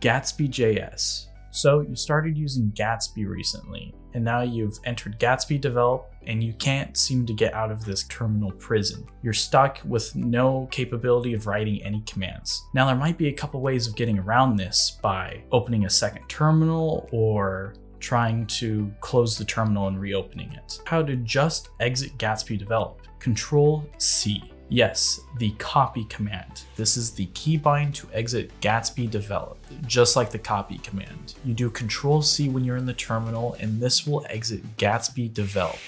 Gatsby.js. So you started using Gatsby recently, and now you've entered Gatsby develop and you can't seem to get out of this terminal prison. You're stuck with no capability of writing any commands. Now there might be a couple ways of getting around this by opening a second terminal or trying to close the terminal and reopening it. How to just exit Gatsby develop. Control C. Yes, the copy command. This is the keybind to exit Gatsby develop, just like the copy command. You do Control C when you're in the terminal, and this will exit Gatsby develop.